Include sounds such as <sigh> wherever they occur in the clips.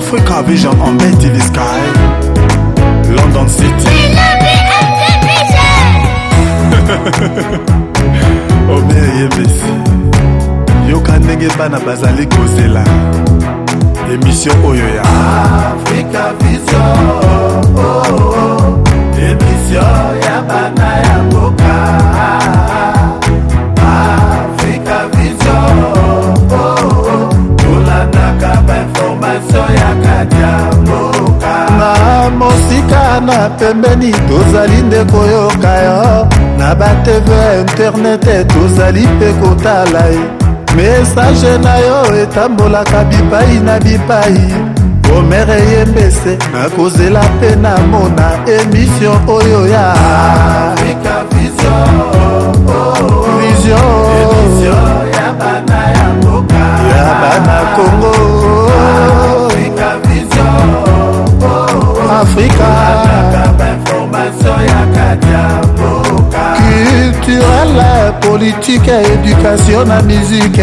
Africa Vision en Betty the Sky London City. <laughs> Obie yebisi yoka ndenge bana bazali kozela. Emission oyo ya afrika vision. Oh, oh, oh. emission ya bana ya mboka na mosika na pembeni tozali nde koyoka yo. Na batv internet tozali mpe kotala ye mesage na yo etambolaka bipai na bipai. Omere yembese nakozela mpe namona emission oyo ya vision culturelle politique éducation na musique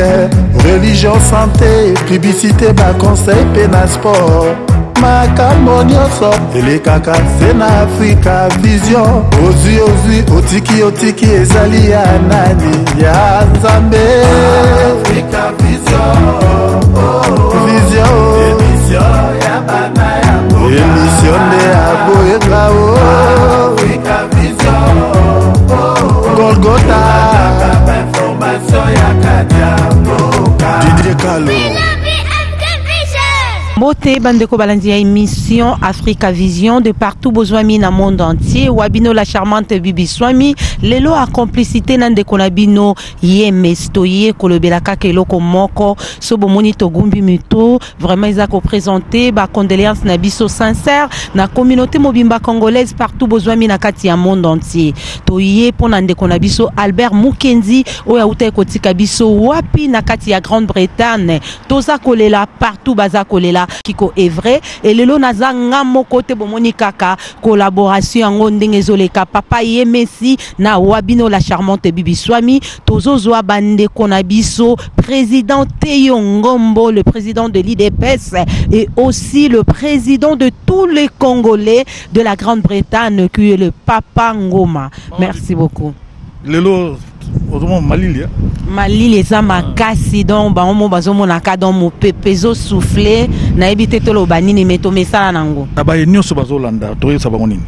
religion santé publicité baconseil mpe na sport. Makambo nyonso elekaka se na afrika. Vision ozwi ozwi otiki otiki ezali ya nani? Ya nzambe. Vision oh, oh. vision. Emission ya bana emission nde aboyenga o golgota didie kalo mbote bandeko balandi ya émission africa vision. De partout bozwami na monde entier. Wa bino la charmante bibi swami. Lelo acomplicité na ndeko na bino ye mes toye kolobela kaka moko. So bomoni togumbi mito vraiment eza koprésente bacondoléance na biso sincère. Na communauté mobimba congolaise partout bozwami na kati ya monde entier. Toye mpo na ndeko na albert mukendi. Oyo autai kotika biso wapi na kati ya grande-bretagne. Toza kolela partout baza kolela kiko evre elelo naza nga moko te bomoni kaka collaboration yango ndenge ezoleka. Papa ye mesi na wabino la charmante bibi swami. Tozozwa bandeko na biso président teyo ngombo le président de l'idps et aussi le président de tous les congolais de la grande-bretagne qui est le papa ngoma. Merci beaucoup. lelo ozomona malili ya malili eza makasi donc bango mo bazomonaka donc mopepe ezosouffle nayebi te toloba nini me tomesala nango. Na baye nyonso bazolanda toyebisa bango nini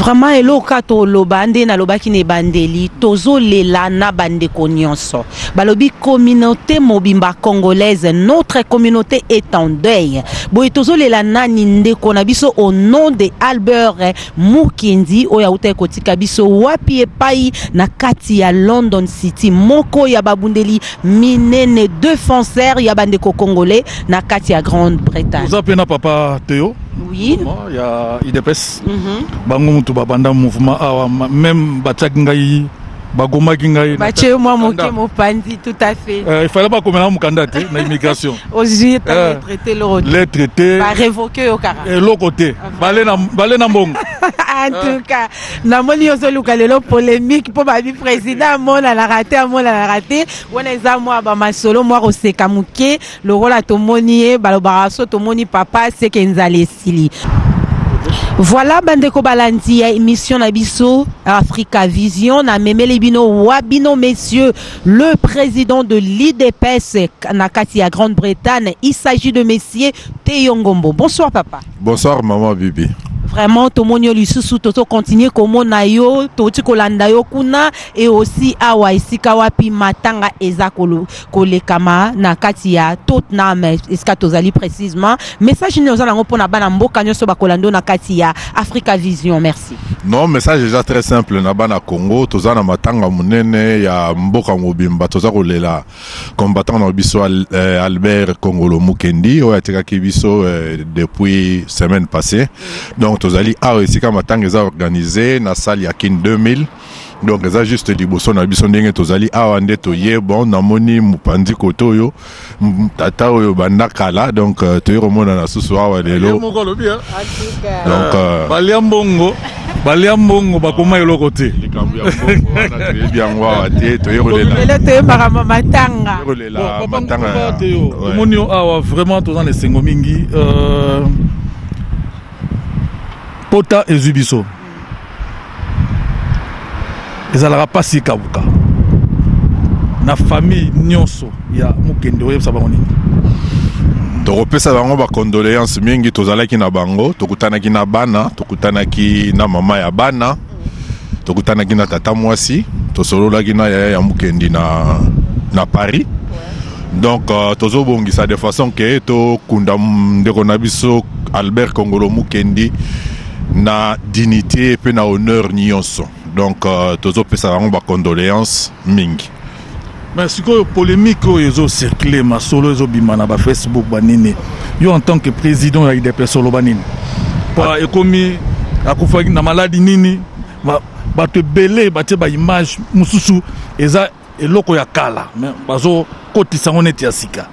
vraiment eloka toloba nde nalobaki na ebandeli tozolela na bandeko nyonso. Balobi communauté mobimba congolaise notre communauté est en deuil. Boye tozolela nani ndeko na biso au nom de albert mukendi oyo autai kotika biso wapi epai na kati ya london city. Moko ya babundeli minene défenseur ya bandeko congolais na kati ya grande bretagne oza mpe na papa teo oui ya idps Mhm. bango mutu babanda mouvement awa même batiaki ngai bagomaki ngai mopanzi tout à fait. Eh, ifale bakomela mokanda te na immigration. Eh. lettre te eloko te bale na- mbongo. <laughs> En tout cas namoni ozoluka lelo polémique mpo babi président amonanaka te amonanaka te wana eza mwa bamasolo mwa koseka moke lokola tomoni ye balobaka so tomoni papa seke nzala esili voilà bandeko balandi émission na biso africa vision. Namemeli bino wa bino messieurs le président de l'idps na kati ya grande-bretagne. Il s'agit de messier teyo ngombo bonsoir papa. Bonsoir maman bibi vraiment tomoni yo lisusu yo touti kolanda yo kuna e aussi awa wapi matanga eza kolekama na kati ya tottenham esika tozali précisement message nini oza nango mpona bana mboka nyonso bakolanda yo na kati ya africa vision merci. Non message eza très simple na bana congo toza na matanga monene ya mboka mobimba toza kolela combattant na biso eh, albert kongolo mukendi oyo atikaki biso eh, depuis semaine passée. Donc tozali awa esika matanga eza organisé na salle ya kin 2000 donc eza juste liboso na biso ndenge tozali awa nde toye bon namoni mopanzi kote oyo tata oyo banda kala donc euh, toye komona na susu awa lelo. Alobi donc euh, balia mbongo. Balia mbongo bakoma eloko te. Likambo ya mbongo wana toyebi yango awa te matanga. Omoni yo awa vraiment toza na esengo mingi. Euh, pota ezwi biso. Ezalaka mpasi kabuka. Na famille nyonso ya mokende oyebisa bango nini? Tokopesa bango bacondoléance mingi tozalaki na bango tokutanaki na bana tokutanaki na mama ya bana tokutanaki na tata mwasi tosololaki na yaya ya mokendi na, na paris. Donc uh, tozobongisa de façon ke tokunda ndeko na biso albert kongolo mokendi na dignité mpe na honneur nyonso. Donc uh, tozopesa bango bacondoléance mingi. Mais sikoyo polémique oyo ezocircule masolo ezobima na bafacebook banini yo en tant que président ya idps oloba nini? Mpo ekomi akufaki na maladi nini? Ba- bato ebele batie baimage mosusu eza eloko ya kala. Mais bazokotisa yango neti ya sika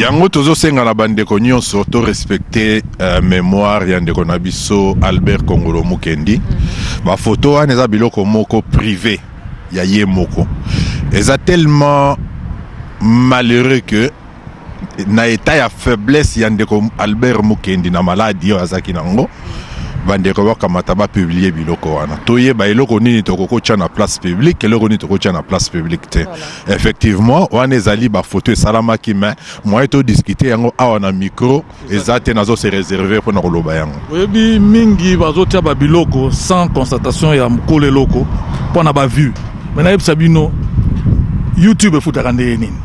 yango tozosenga na bandeko nyonso torespecte uh, mémoire ya ndeko na biso albert kongolo mokendi bafoto wana eza biloko moko privé ya ye moko. Eza tellement malheureux que na etat ya faiblesse ya ndeko albert mokendi na maladi oyo azalaki nango bandeko bakamata bapublie biloko wana. Toyeba eloko nini tokokotya na place publique eloko nini tokotya na place publique te. Effectivement wana ezali bafoto esalamaki mais moye todiskute yango awa na micro eza te nazose réserve mpona koloba yango. Oyebi mingi bazotia babiloko sans constatation ya mokolo eloko mpo na bavue me nayebisa bino youtube efutaka ndenge nini?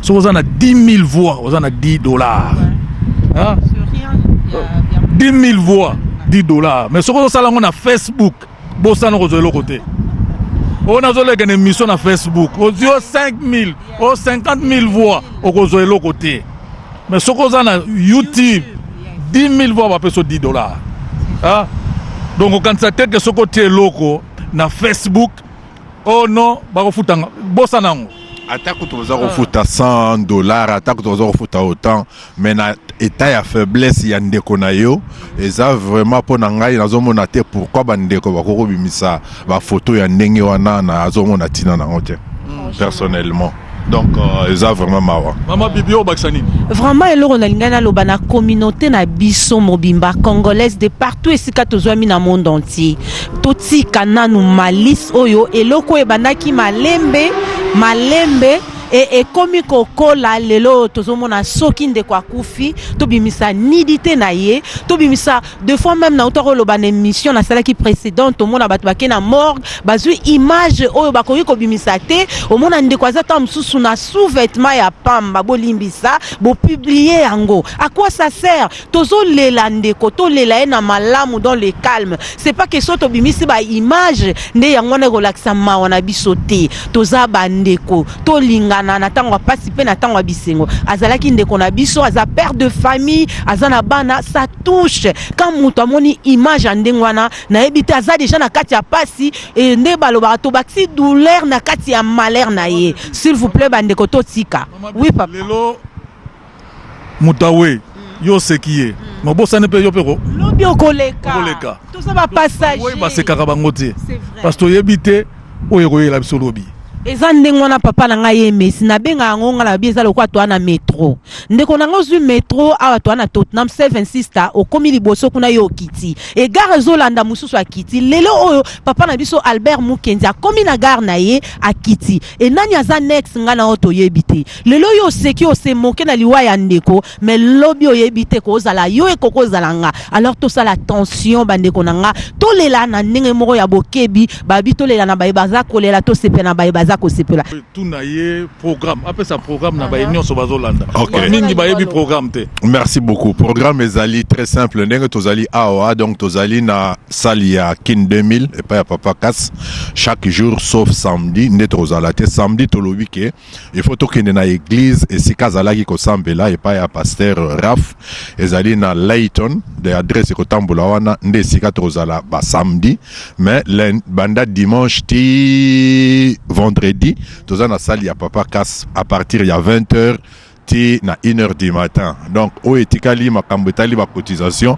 Soki oza na 10 000 voix oza na 10 dollars. Hein? 10 000 voix 10 dollars. Mais soki ozosala yango na facebook. Bosana kozwa eloko te oyo nazoleka na émission na facebook. Ozwi o 5 000 o 50 000 voix. Okozwa eloko te mais soki oza na youtube. 10 000 voix bapesa 10 dollars. Ah? donc okanisa te ke soki otia eloko na facebook. Oh non. Bakofutanga bosana yango atako toza kofuta 100 dollar atako toza kofuta autant. Mais na etat ya faiblesse ya ndeko na yo eza vraiment mpo na ngai nazomona te pourkui bandeko bakoki kobimisa bafoto ya ndenge wana nazomona ntina nango te personnellement donc eza vraiment mawa mama bibi oyo obakisa nini? Vraiment eloko nalingai naloba na communauté na biso mobimba. Congolaise de partout esika tozwami na monde entier. Totika nanu malisi oyo eloko oyo ebandaki malembe malembe e ekomi kokola lelo tozomona soki ndeko akufi tobimisa nidité na ye tobimisa deux fois même nauta koloba na émission nasalaki précédente tomona bato bake na morgue bazwi image oyo bakoki kobimisa te omona ndeko aza ta mosusu na sous-vêtement ya pamba bolimbisa bopublie yango. Quoi ça sert? Tozolela ndeko tolela ye na malamu dans le calme. C'est pas que so tobimisi baimage nde yango wana ekolakisa mawa na biso te. Toza bandeko tolingana na ntango ya pasi mpe na ntango ya bisengo. Azalaki ndeko na biso aza père de famille aza na bana ça touche. Quand moto amoni image ya ndenge wana nayebi te aza deja na kati ya pasi e nde balobaka tobakisi douleur na kati ya malheur na ye. S'il vous plaît bandeko totika oui papa. lelo moto awe yo oseki ye. Mobosani mpe yo mpe lobi okoleka. toza oyo bapassager basekaka bango te. Parce toyebi te oyo ekoyela biso lobi eza ndenge wana papa na ngai ye mesi nabenga yango ngai na bi eza lokola toa na metro. Ndeko na ngai ozwi metro awa toa na tottenham 76 ta okomi liboso kuna ye okiti egare ezolanda mosusu akiti lelo oyo papa na biso albert mukendi akomi na gare na ye akiti enani aza nex ngai na oyo toyebi te? Lelo oyo oseki osemoke na liwa ya ndeko me lobi oyebi te kozala yo ekoki ozala nga. Alors tosala attention bandeko na nga. Tolela na ndenge moko ya bokebi babi tolela na baye baza kolela tosepela na baye baza kosepela tuna ye programme. Apesa programme na baye nyonso bazolanda mingi bayebi programme te. Merci beaucoup. Programme ezali très simple. Ndenge tozali awa donc tozali na sali ya kin 2000 epai ya papa kas chaque jour sauf samedi. Nde tozala te. Samedi tolobi ke il faut tokende na église esika azalaki kosambela epai ya paster raf ezali na layton de adresse ekotambola wana. Nde esika tozala basamedi mais banda dimanche ti vendredi toza na sali ya papa kas. À partir ya 20 heures ti na 1 heure du matin. Donc oyo etikali makambo etali bacotisation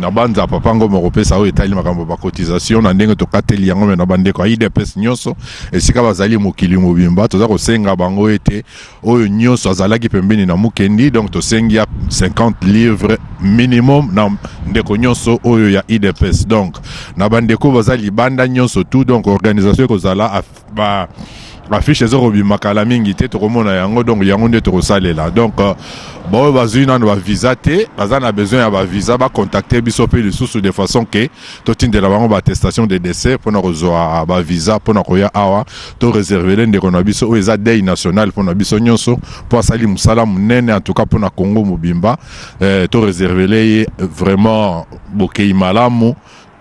na banza papa ngo mokopesa oyo etali makambo bacotisation na ndenge tokateli yango me na bandeko ya idps nyonso esika bazali mokili mobimba toza kosenga bango ete oyo nyonso azalaki pembeni na mokendi donc tosengi ya 50 livre minimum na ndeko nyonso oyo ya idps donc na bandeko baza libanda nyonso tout donc organisation ekozala ba affiche eza kobima kala mingi te tokomona yango donc yango nde tokosalela donc euh, baoyo bazwi nano bavisa te baza na besoin ya bavisa bacontacte biso mpe lisusu de façon ke totindela bango baattestation de décès mpona kozwa bavisa mpona koya awa to réservele ndeko na biso oyo eza dei national mpona biso nyonso mpo asali mosala monene en tout cas mpona congo mobimba eh, to réservele ye vraiment bokei malamu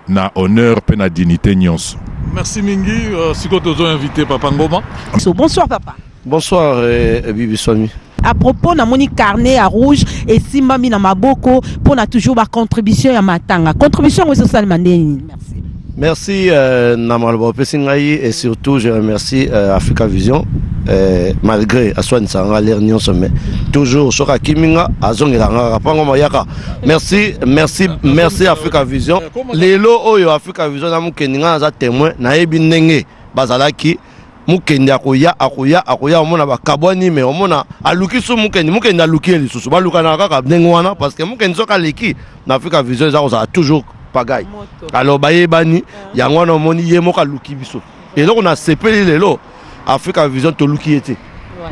na honneur mpe na dignité nyonso. Merci mingi euh, sikoyo tozo invité papa ngoma. So, bonsoir papa. Bonsoir eh, bibi swami à propos namoni carnet ya rouge esimbami na maboko mpona toujours bacontribution ya matanga. Contribution yango ezosalema nde nini merci merci euh, na maloba opesi ngai et surtout je remercie euh, africa vision euh, malgré aswanisaka nga lere nyonso mais toujours soki akimi nga azongela nga kaka mpango mayaka. Merci merci merci africa vision. Lelo oyo africa vision na mokendi nga naza témoin nayebi ndenge bazalaki. Mokendi akoya akoya akoya omona bakabwani me omona aluki so mokendi mokendi aluki ye lisusu balukanaka kaka parce que mokendi soki aleki na vision eza kozala toujours pagaille. Alors bayebani yango wana omoni ye moko aluki biso. Eloko nasepeli lelo. Africa vision toluki ye te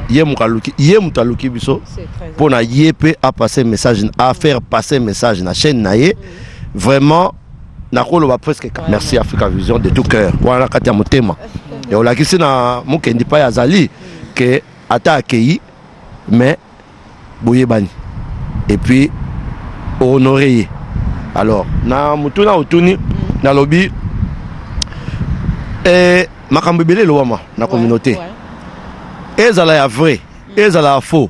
ye moko aluki ye moto aluki biso. Mpo na ye mpe apasse message afaire passer message na chaîne na ye vraiment nakoloba presque merci africa vision de tout cœur. Wana na kati ya motema olakisi na mokendi mpai azali ke ata akei mais boyebani et puis ohonore ye alors na motu na otuni nalobi eh, makambo ebele elowama na communauté. ezala ya vrai ezala ya faux.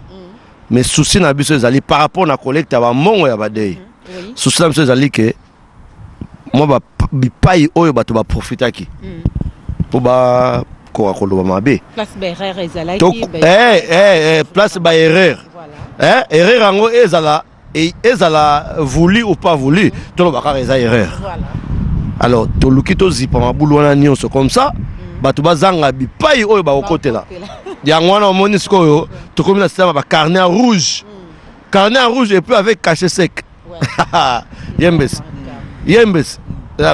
Mais souci na biso ezali par rapport na collecte ya bamongo ya badei. Souci na biso ezali ke mwa bipai oyo bato baprofitaki mpo bakoka koloba mabe. Place ezalaki eh, eh, eh, baerreur yango ezala e- ezala voulu ou pas voulu toloba kaka eza erreur. Alors toluki tozipa mabulu wana nyonso comme ça bato bazanga bipai oyo bakokotela yango wana omoni sikoyo tokomi na sistema bacarnet ya rouge. Carnet ya rouge epuis avec cachet sec. Yembesi <laughs> yembesi Ya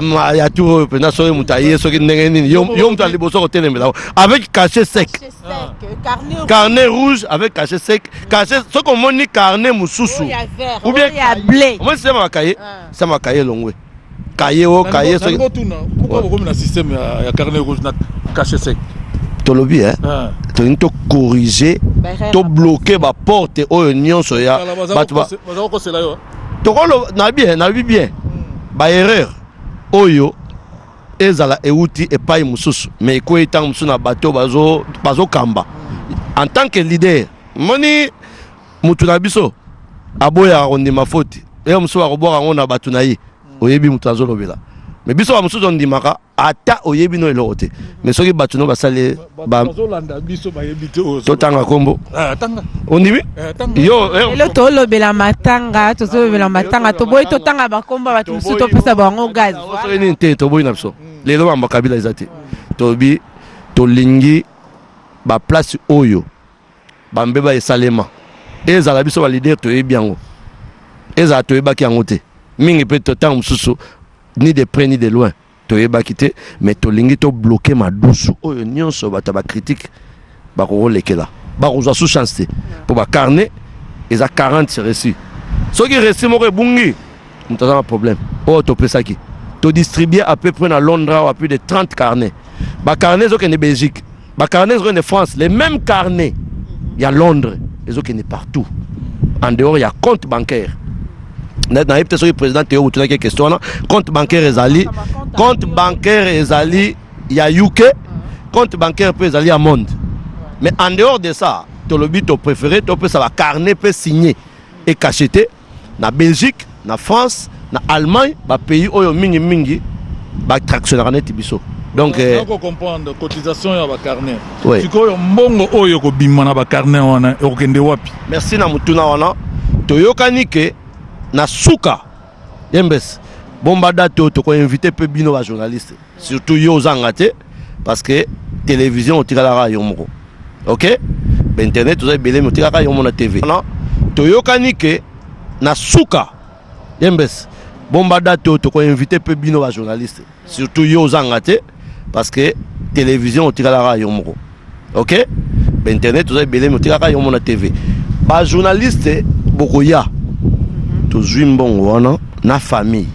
soki moto aye soki ndenge nini yo yo moto aliboso kotelemela yango. avec cachet sec carnet rouge avec cachet sec cachet soki omoni carnet mosusu ou bien omoni bakaye elongwe kaye o kaye système ya carnet rouge na cache sec tolobi eh Ah. tolingi tocorrige tobloke baporte oyo nyonso ya bato tokolo na bien nayebi bien baerreur oyo ezala euti epai mosusu. Mais ekwei ntango mosusu na bato bazo- bazokamba. En tant que leader moni mutu na biso aboyaka kondima foti ye mosusu akobwaka yango na bato na ye. Oyebi moto azolobela mais biso bamosusu ondimaka ata oyebi no eloko te. Mais soki bato no basali ba- bazolanda biso bayebi te oyo totanga nkombo Ah, tanga. Ondimi? Eh, tanga. yo eh, lelo tolobela matanga tozolobela matanga toboyi totanga bakomba bato mosusu topesa bango gaz. Soki nini te toboyi na biso. Lelo mambo kabila eza te. Tobi tolingi baplace oyo bambeba esalema. Ezala biso balider toyebi yango. Ezala toyebaki yango te. Mingi mpe to- ntango mosusu ni de près ni de loin. Toyebaki te mais tolingi tobloke madusu. Oyo nyonso bato ya bakritike bakokolekela. Bakozwa su chance te. Mpo bacarnet eza 40 reçu soki reçu moko ebungi moto aza na problème. Oyo topesaki. Todistribue à peu près na londres awa plus de 30 carnet bacarnet ezokende belgique. Bacarnet ezokende france. Les mêmes carnet ya londres. Ezokende partout. En dehors ya compte bancaire nayebi te soki président te question wana compte bancaire ezali. Compte bancaire. ezali ya uk compte bancaire mpe ezali ya monde. Mais en dehors de ça tolobi topréféré topesa bacarnet mpe signé ekachete na belgique na france na allemagne bapays oyo mingimingi batractionnaka neti biso donc Nako comprendre cotisation ya bacarnet sikoyo mbongo oyo ekobima na bacarnet wana ekokende wapi? Merci na motuna wana. Toyokani ke na suka yembesi bomba date oyo tokoinvite mpe bino bajournaliste surtout yo ozanga te parce que télévision otikalaka yo moko ok? Bainternet toza ebele me otikalaka yo moko na tv toyokani ke na suka yembes bomba date oyo tokoinvite mpe bino bajournaliste surtout yo ozanga te parce que télévision otikalaka yo moko ok? Bainternet toza ebele me otikalaka yo moko na tv bajournaliste bokoya tozwi mbongo wana na famille.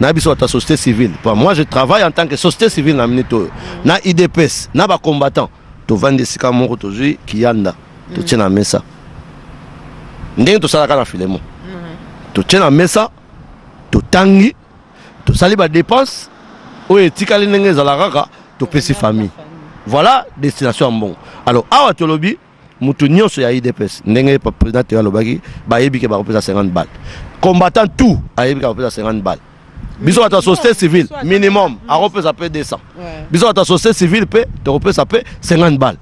Na biso bato ya société civile. Po moi je travaille en tant que société civile na minute oyo. Na idps na bacombattant tovandi esika moko tozwi kiyanda. Totie na mesa. Ndenge tosalaka na filemo totie na mesa totangi tosali badepense oyo etikali ndenge ezala kaka topesi famille. Voilà destination ya mbongo. Alors awa tolobi moto nyonso ya idps ndenge président te alobaki bayebi ke bakopesa 50 balle combattant tout ayebi ke bakopesa 50 balle biso bato ya société civile minimum akopesa mpe 200 biso bato ya société civile mpe tokopesa mpe 50 balle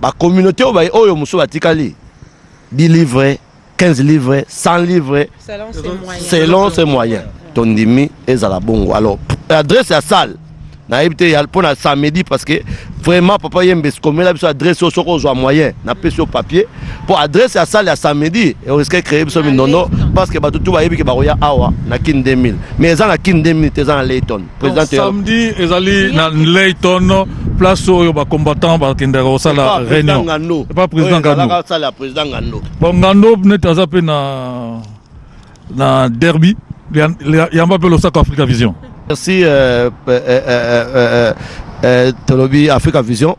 bacommunauté oyo oyo mosusu batikali 10 livre 15 livre 100 livre selon ses moyens. Tondimi ezala bongo. Alors adresse ya salle nayebi te mpo na samedi parce que vraiment papa yembe komela biso adresse oyo soki ozwa moyen. Napesi yo papier. Mpo adresse ya salle ya samedi eriske créer biso minondo parce que bato tu bayebi ke bakoya awa na kin 2000 mais eza na kin 2000 te eza na layton. Président samedi ezali na layton place oyo bacombattant bakendaka kosala réunion. pas président ngando sala ya président ngando bon ngando neti aza mpe na na derby. Yamba mpe losaka africa vision merci euh, euh, euh, euh, tolobi africa vision.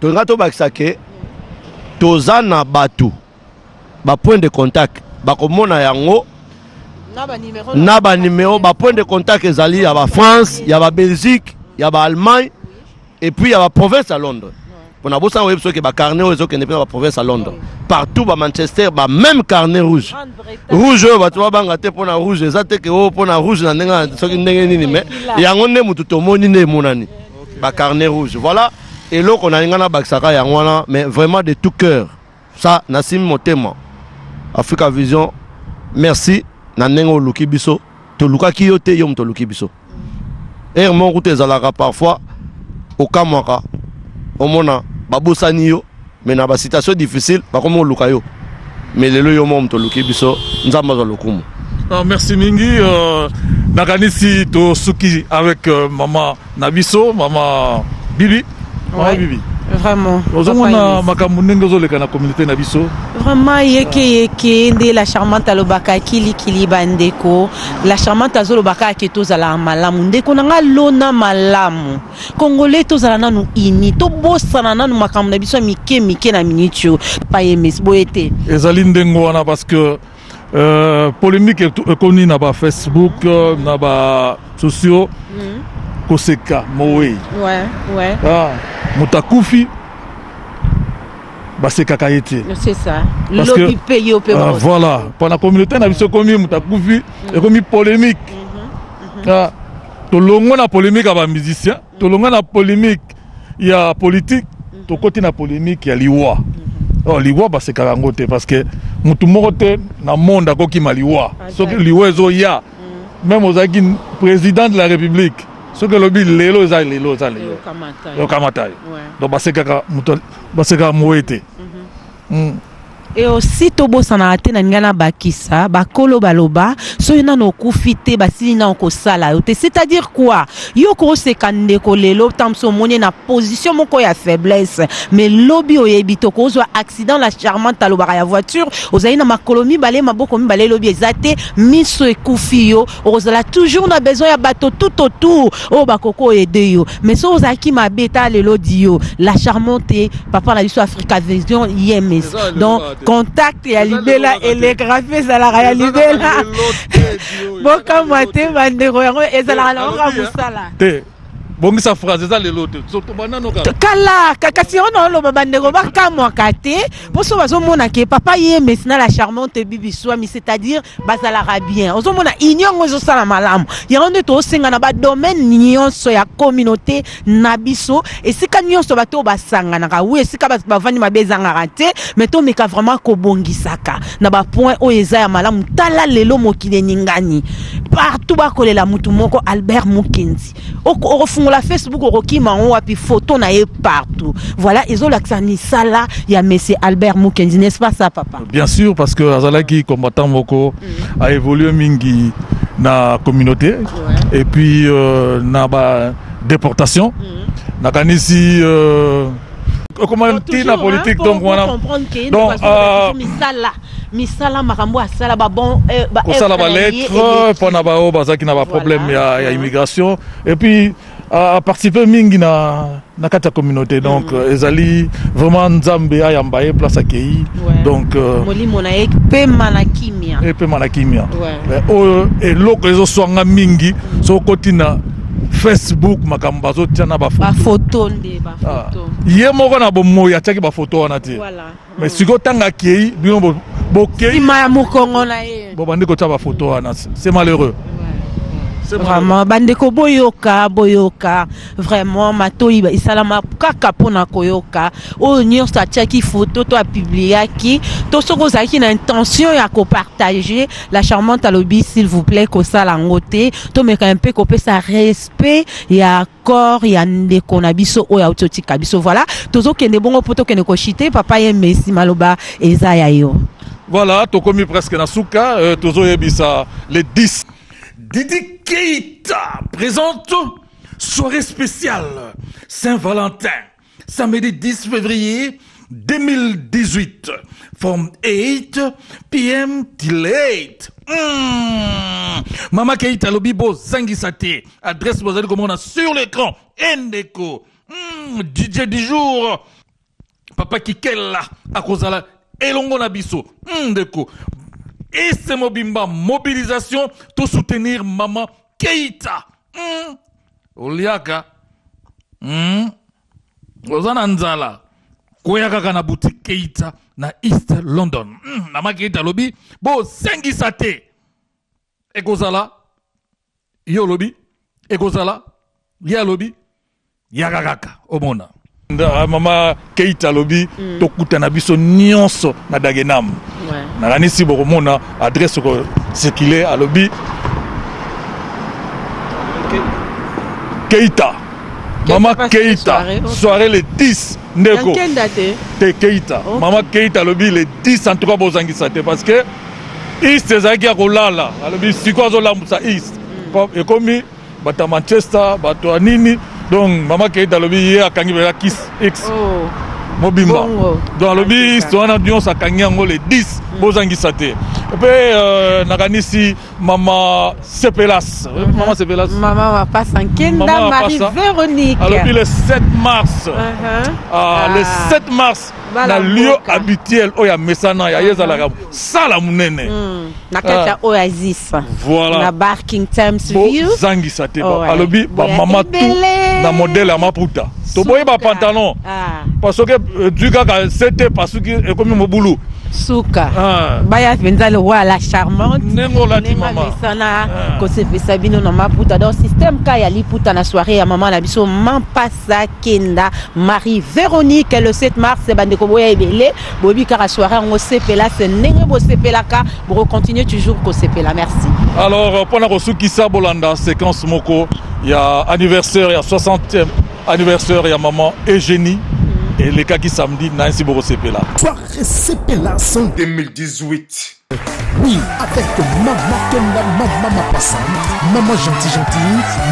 Tolinga tobakisa ke toza na bato bapoint de contact. Bakomona yango. Na banimero bapoint de contact. ezali ya bafrance ya babelgique ya baallemagne et puis ya baprovince ya londres mpona bosanga oyebi soki bacarnet oyo ezokende mpe na baprovince ya londres. Partout bamanchester bameme carnet rouge. Rouge oyo bato babanga te mpona rouge. Eza teke oyo mpona rouge na ndenge soki ndenge nini me yango nde motu tomoni nde emonani bacarnet rouge voilà. Eloko nalinga nabakisaka yango wana mais vraiment de tout cœur. Ça nasimi motema africa vision merci. Na ndenge oluki biso tolukaki yo te yo moto oluki biso. Ere moko te ezalaka parfois okamwaka omona babosani yo. Me na basituation difficile bakomi koluka yo. Me lelo yo moko moto oluki biso nzambe azwa lokumu. Ah, merci mingi euh, nakanisi tosuki avec euh, mama na biso mama bibi. Mama Ouais. bibi vraiment ozomona makambo ndenge ozoleka na communauté na biso? Vraiment yeke yeke nde la charmante alobaka kilikili bandeko. La charmante azolobaka ake tozala malamu. Ndeko na nga lona malamu. Congolais tozala nanu ini. Tobosana nanu makambo na biso ya mike mike na miniti oyo payemes boye te. Ezali ndenge wana parce que euh, polémique ekoni na bafacebook na basociaux koseka mowei ouais, ouais. ah, moto akufi basekaka ye te. Ah, voilà. Mpona communauté na biso ekomi moto akufi ekomi polémique. Ah, tolongwe na polémique ya bamusicien tolongwe na polémique ya politique tokoti na polémique ya liwa. Oh, liwa basekaka yango te parce que motu moko te na monde akokima liwa. Soki liwa ezoya même ozalaki président de la république soki elobi lelo eza lelo eza lelo. Yokamata. Ouais. donc basekaka moto basekaka moye te Mm. e aussi tobosana te na ninga na bakisa bakolo baloba soki nano okufi te basili nano kosala yo te c'est-à-dire quoi? Yo kooseka ndeko lelo ntango so omoni na position moko ya faiblesse. Mais lobi oyebi te okozwa accident la charmante alobaka ya voiture ozali na makolo mibale maboko mibale elobi eza te miso ekufi yo. Okozala toujours na besoin ya bato tout autour. Oyo bakoki oyede yo. Mais so ozalaki mabe ta lelo di yo. La charmante papa na biso africa vision yemes donc te. Contact ya libela elegrafi ezalaka ya libela. bokamwa te bandeko yango ezalaka nango ka mosala. Te bongisa phrase eza lelo te. Kala ka- kasi yango naoloba bandeko bakamwaka te. Mpo so bazomona ke papa ye mesi na la charmante bibi swami c'est-à-dire bazalaka bien. Ozomona union yango ezosala malamu. Yango nde toosenga na badomaine nyonso ya communauté na biso. Esika nyonso bato oyo basanganaka wi esika bato bavandi mabe ezangaka te mais tomeka vraiment kobongisaka na bapoint oyo eza ya malamu. Tala lelo mokili eningani partout bakolela mutu moko albert mukenzi Oko- okofungola facebook okokima yango wapi photo na ye partout. Voilà ezolakisa misala ya monsieur albert mukenzi n'est-ce pas ça papa? Bien sûr parce que azalaki combattant moko a évolué mingi na communauté et puis euh, na ba déportation. Nakanisi euh, comment ntina politique donc wana donc euh, misala makambo asala babon eh, ba- kosala œuvre na ye balettre mpona bao bazalaki na baproblème ya immigration. Et puis a participe mingi na, na kati ya communauté. Donc euh, ezali vraiment nzambe ayamba ye place akei. Ouais. donc euh, molimo na ye pema na kimia epema na kimia Ouais. Oyo eloko ezoswanga mingi so okoti na facebook makambo bazotia na bafoto. Ah. bafoto. Ye moko na bomoi atiaki bafoto wana te. Mais sikoyo ntango akei bino bo- bokei. Bobandi kotia bafoto wana c'est malheureux C'est malheureux. Vraiment bandeko boyoka boyoka. Vraiment matoi ba- esalama kaka mpona koyoka. Oyo nyonso atiaki foto to apubliaki to soki ozalaki na intention ya kopartage la charmante alobi s'il vous plaît kosala yango te tomeka mpe kopesa respect ya corps ya ndeko na biso oyo auti otika biso. Voilà. Tozokende bongo mpo tokende koshite papa ye mesi maloba eza ya yo. Voilà, tokomi presque na suka, euh, tozoyebisa les 10. Didi Keita présente soirée spéciale Saint-Valentin, samedi 10 février 2018, from 8 p.m. till 8. Mm. Mama Keita Lobibo Zangisate, adresse bozali komona sur l'écran, Endeko, mm. DJ du jour, papa kikela akozala elongo na biso Mm, ndeko ese mobimba mobilisation to soutenir mama keita. Mm. oliaka. Mm. oza na nzala koya na boutique keita na east london. Mm. mama keita alobi bosengisa te. Ekozala yo olobi ekozala ye alobi yaka kaka. Omona mama keita alobi mm. tokutana biso nyonso na dagenam ouais. nakanisi bokomona adresse kosekile alobi keita. Mama keita soirée, le 10 ndeko. Te keita. Ok. mama keita alobi le 10 en tout cas bozangisa te parce que east ezalaki ya kolala. Alobi siko azolambusa east. Po- ekomi bato ya manchester bato ya nini donc mama keita alobi ye akangi mpela kis x. Oh. mobimba. Donc alobi east wana nyonso akangi yango le 10 bozangisa te mpe euh, nakanisi mama sepelas. Mama sepelas. Maman Mapassa Nkenda Marie. Véronique. alobi le 7 mars. Uh-huh. Ah, le 7 mars na lieu habituel oyo ya mesana ya ye ezalaka sala monene. Mm. na kati ya oasis. Voilà. na barking times view. bozangisa te Oh, alobi bamama tu na modele ya maputa. Toboyi bapantalon ah, parce que euh, dui kaka se te pasuki ekomi mobulu suka. Ah. baya mpenza le roi la charmante. Ndenge olati ndenge mama. amesana Ah. kosepesa bino na maputa. Donc système ka ya liputa na soirée ya mama na biso mampasa kenda. Marie véronique le 7 mars bandeko boya ebele. Boyebi kaka soirée yango sepela se ndenge bosepelaka bokocontinue toujours kosepela. Merci. Alors euh, mpona kosukisa bolanda séquence moko. Ya anniversaire ya 60e anniversaire ya mama eugénie elekaki samedi na nsi bokosepela soirée sepela sans 2018. oui avec mama kenda mama mapasa mama gentil gentil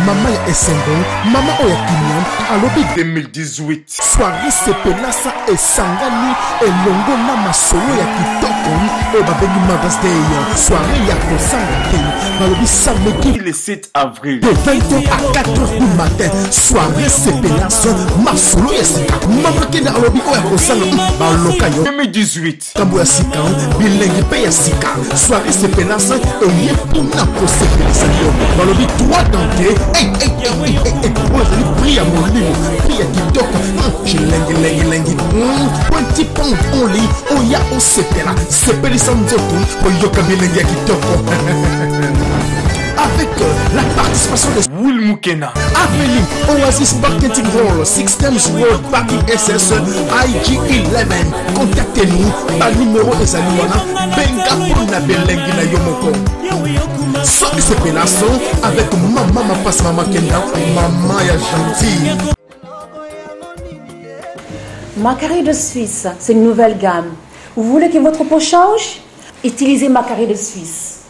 mama ya esengo mama oyo ya kimia alobi 2018. soirée sepelasa esangani elongo na masolo ya kitoko oyo babengi mothers day. Soirée ya kozanga te balobi samedi Le 7 avril. de 20h à 4h du matin soirée sepelasa masolo ya sika. Mama kenda alobi oyo ya kozanga baloka yo. 2018. nkambo ya sika bilengi mpe ya sika. Soirée sepelasa eye mpona kosepelisa yo. Balobi droit dante oyo ezali pri ya molimo pri ya kitoko cilengilengilengi twenty pound only oya osepela sepelisa nzoto oyoka bilenge ya kitoko <laughs> avec euh, la participation de Will Mukena Avenue, Oasis Marketing Hall, Systems World Party SS, IG11. Contactez-nous par numéro ezali wana benga mpona belengi na yo moko soki sepela so avec mama mapasi mama kenda mama ya gentille Macari de Suisse, c'est une nouvelle gamme. Vous voulez que votre peau change? Utilisez Macari de Suisse.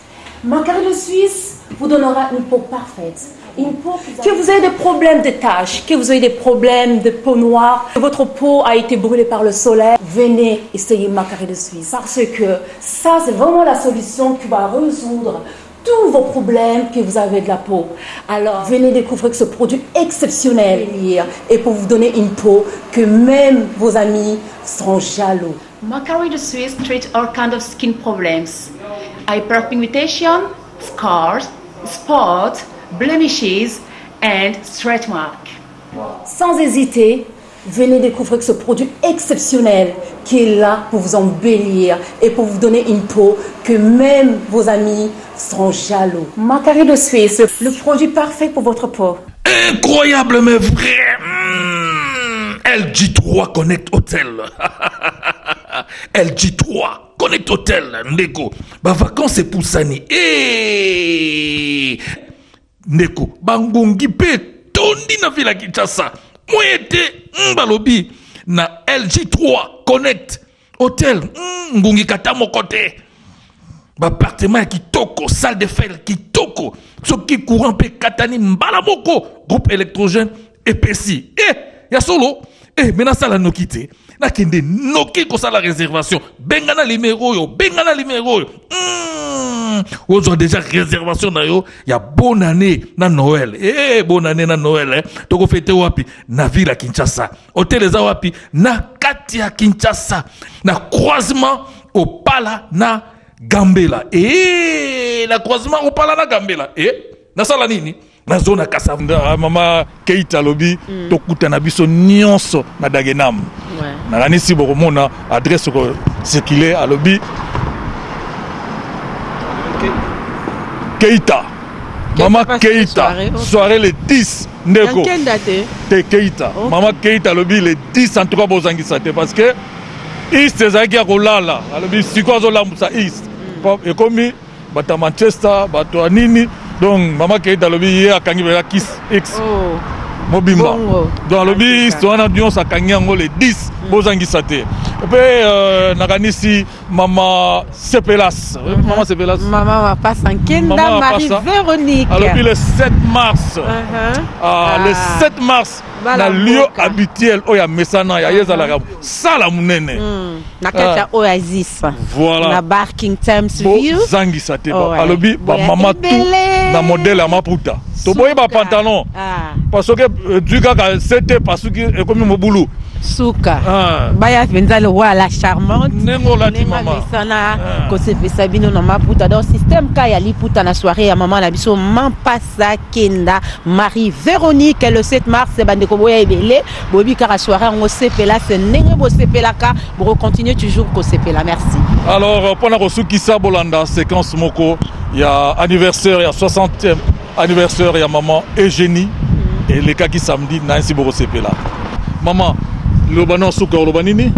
Macari de Suisse vous donnera une peau parfaite. Une peau que vous avez des problèmes de taches, que vous avez des problèmes de peau noire, que votre peau a été brûlée par le soleil, venez essayer Macari de Suisse. Parce que ça, c'est vraiment la solution qui va résoudre tous vos problèmes que vous avez de la peau. Alors, venez découvrir ce produit exceptionnel et pour vous donner une peau que même vos amis seront jaloux. Macari de Suisse treats all kinds of skin problems hyperpigmentation, scars, spots, blemishes, and stretch marks. Sans hésiter, venez découvrir ce produit exceptionnel qui est là pour vous embellir et pour vous donner une peau que même vos amis seront jaloux. Macari de Suisse, le produit parfait pour votre peau. Incroyable mais vrai. Hmm, LG3 Connect Hotel. <laughs> LG3 Connect Hotel ndeko. Bavacances epusani Eh! ndeko bangongi mpe tondi na vila kinshasa. Moye te mm, na LG3 Connect Hotel mm, ngungi kata moko te bapartement ya kitoko salle de fer kitoko. Soki courant mpe katani mbala moko groupe électrogène epesi e ya solo e me nasala noki te nakende noki kosala réservation. Benga na limero oyo benga na limero oyo mm, ozwa déjà réservation na yo. Ya bonne année na noël. E bonne année na noël eh. tokofete wapi? Na ville ya kinshasa. Hotel eza wapi? Na kati ya kinshasa. Na croisement opala na gambela. E na croisement opala na gambela. E nasala nini? Nazona kasa Nda- mama keita alobi mm. tokutana biso nyonso na dagenam Ouais. nakanisi bokomona adresse circule alobi. Keita. Mama keita soirée, le 10 ndeko. Te. keita. Ok. mama keita alobi le 10 en tout cas bozangisa te parce que east ezalaki ya kolala. Alobi siko azolambusa east. Po- ekomi bato ya manchester bato ya nini donc mama keita alobi ye akangi mpena kis x. Oh. mobimba. Donc alobi east wana nyonso akangi yango le 10 bozangisa te mpe euh, nakanisi mama sepelas mama sepelas Maman va pas sans Kenda Maman va pas ça. Marie-Véronique. alobi le 7 mars Uh-huh. Ah, le Ah. 7 mars na lieu habituel oyo ya mesana ya ye ezalaka sala monene Mm. na kati ya oasis Voilà. na bar king times view bozangisa te Oh, ouais. alobi bamama tu na modele ya maputa toboyi Suka. bapantalon Ah, parce que edui kaka se te pasuki ekomi mobulu suka. Ah. baya mpenza la charmante. Amesana Ah. kosepesa bino na maputa. Donc système ka ya liputa na soirée ya mama na biso mampasa kenda marie véronique le 7 mars bandeko boya ebele. Boyebi kaka soirée yango sepela se ndenge bosepelaka bokocontinue toujours kosepela merci. Alors mpona kosukisa bolanda séquence moko ya anniversaire ya 60e anniversaire ya mama eugénie. Elekaki samedi nansi bokosepela mama loba na osuka oloba nini?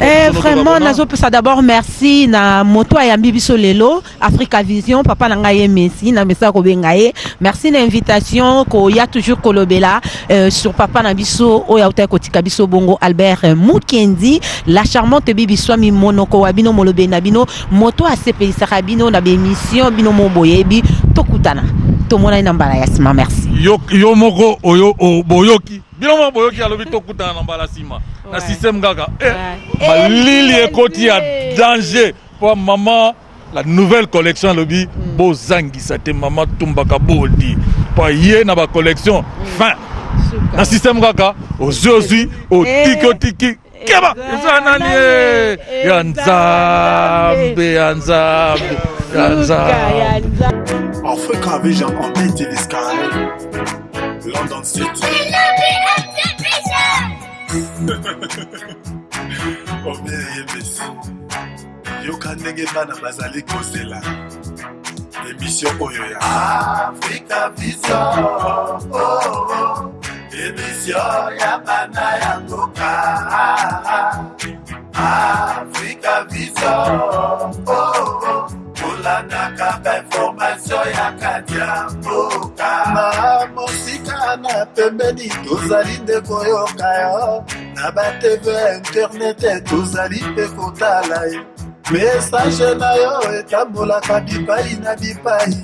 Eh, vraiment nazopesa d'abord merci na moto ayambi biso lelo africa vision papa na ngai ye messi na mesa kobenga ye. Merci na invitation koya toujours kolobela euh, sur papa na biso oyo autaki kotika biso bongo albert euh, mukendi. La charmante bibi swami monoko wa bino molobeli na bino moto asepelisaka bino na bémission bino mo boyebi tokutana. Tomonani na mbala ya nsima merci. Yo, yo moko oyo boyoki bino moko boyoki alobi tokutana na mbala nsima na Ouais. système kaka. Eh, Ouais. malili Eh, ekoti ya eh. danger. Mpo mama la nouvelle collection alobi bozangisa te mama tumbaka bodi. Mpo ye na bacollection fin. Na système kaka ozwi ozwi otiki otiki keba! Eza nani ya nzambe ya nzambe ya nzambe. Africa Vision on BT the Sky. London City. Obieyebisi yoka ndenge bana bazali kozela émission oyo ya afrika vision oh, oh. émission ya bana ya mboka afrika vision oh, oh. kolandaka bainformatio ya kati ya mboka na mosika na pembeni tozali nde koyoka yo. Na batv internet tozali mpe kotala ye mesage na yo etambolaka bipai na bipai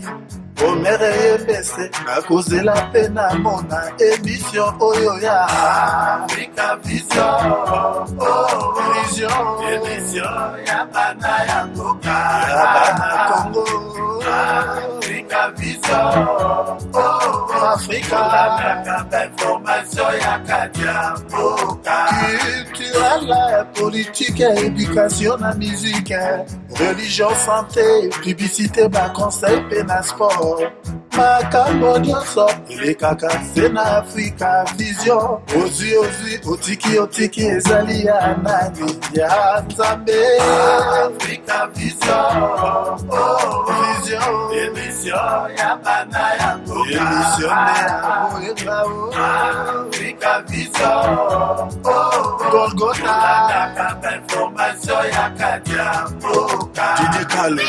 omere yebese nakozela mpe namona emission oyo ya afrika vision. Oh, oh. vision. Émission ya bana ya mboka ya bana kongo oh, oh. afrika kolandaka bainformatio ya kati ya mboka éducation, la musique, religion, santé, publicité, ma conseil, pe na sport. Makambo nyonso elekaka se na afrika vision. Ozwi ozwi otiki otiki ezali ya nani? Ya nzambe. Afrika vision. Oh, oh. oh. vision. Émission ya bana ya mboka. Émission ne ya ah. boyengao oh. afrika vision. Oh, oh. golgota kolandaka bainformatio ya kati ya mboka. Didekalo